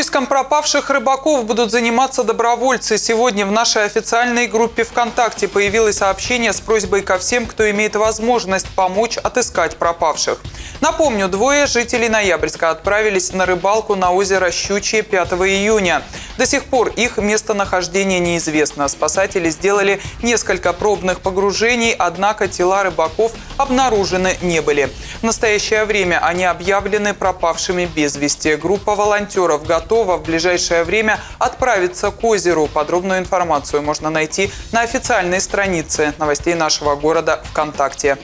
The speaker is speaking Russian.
Поиском пропавших рыбаков будут заниматься добровольцы. Сегодня в нашей официальной группе ВКонтакте появилось сообщение с просьбой ко всем, кто имеет возможность помочь отыскать пропавших. Напомню, двое жителей Ноябрьска отправились на рыбалку на озеро Щучье 5 июня. До сих пор их местонахождение неизвестно. Спасатели сделали несколько пробных погружений, однако тела рыбаков обнаружены не были. В настоящее время они объявлены пропавшими без вести. Группа волонтеров готова в ближайшее время отправиться к озеру. Подробную информацию можно найти на официальной странице новостей нашего города ВКонтакте.